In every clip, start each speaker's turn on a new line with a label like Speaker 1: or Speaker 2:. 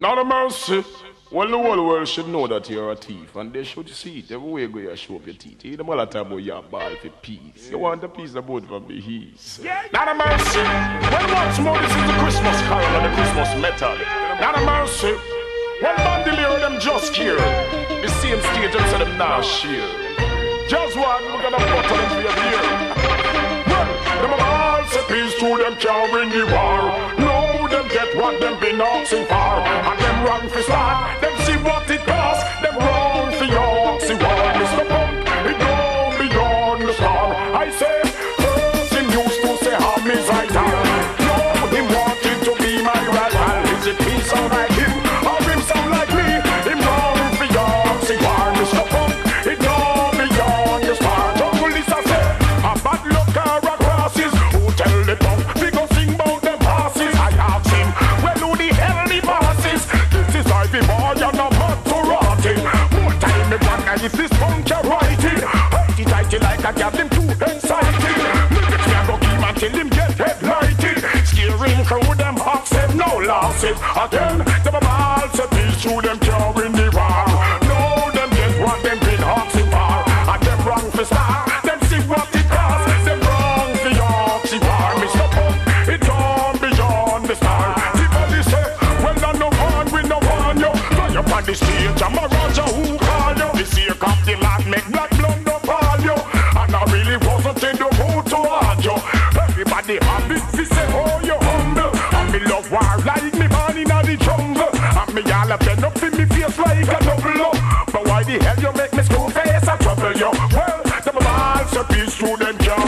Speaker 1: Not a mercy. Well, the whole world should know that you're a thief, and they should see it. Everywhere you go, you show up your teeth. You don't want to about your ball for peace. You want a piece of both from the heat. Not a mercy. Well, once more, this is the Christmas carol and the Christmas method. Not a mercy. One bandolier them just here. The same stage and say them now share. Just one, we're gonna put them for your. Well, them all say peace to them can't win the war. No, them get what them been asking for. Run for start. Them see what it costs. Them run for your see what Mr. Punk. It go beyond the star. I say, this punk you're writing. Heighty tighty like a cat, him too exciting. Lyrics me a go keep until him get headlighted. Steering through them hawks, have no losses. Again, them a ball say peace through them carrying the war. No, them get what them been hawksing for. And them wrong for star. Them see what it costs. Them wrong for Yorkshire war. Mr. Punk, it gone beyond the star. The body say, well, I no one, we no one you. Fly up on the stage, I'm a Roger who call you. Here the lad, make black blood no call you. And I really wasn't in the mood to argue. Everybody happy, we say, oh, you humble. And me love war like me born in the jungle. And me all up bend up in me face like a double up. But why the hell you make me school face a trouble you? Well, them all say peace to them carrying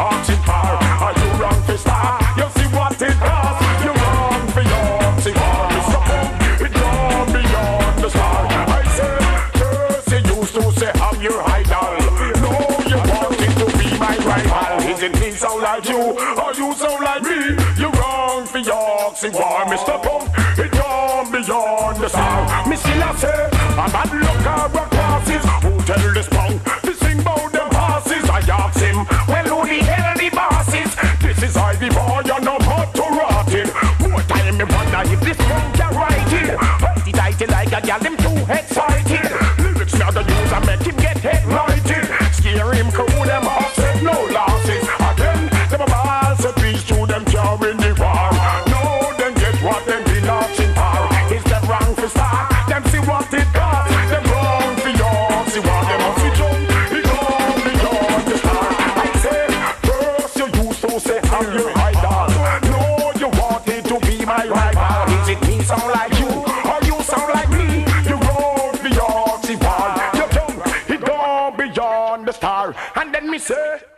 Speaker 1: asking for. Are you wrong star? You see what it costs. You wrong it gone beyond the star. I say, used to say I'm your idol. No, you to be my rival. Sound like you or you sound like me? You wrong Mr. Punk. It beyond the star. Still a say, I'm bad luck a like a gal, him too excited. Lyrics me the use and make him get headlighted. Scare him, cool them up, said no losses. Again, them a ball, say peace to them carrying the war. No, them get what them been asking for. Is them wrong for start? Them see what it got. Them wrong for yours. See what them must be jump. It gone beyond the star. I say, first you used to say I'm your idol. Say.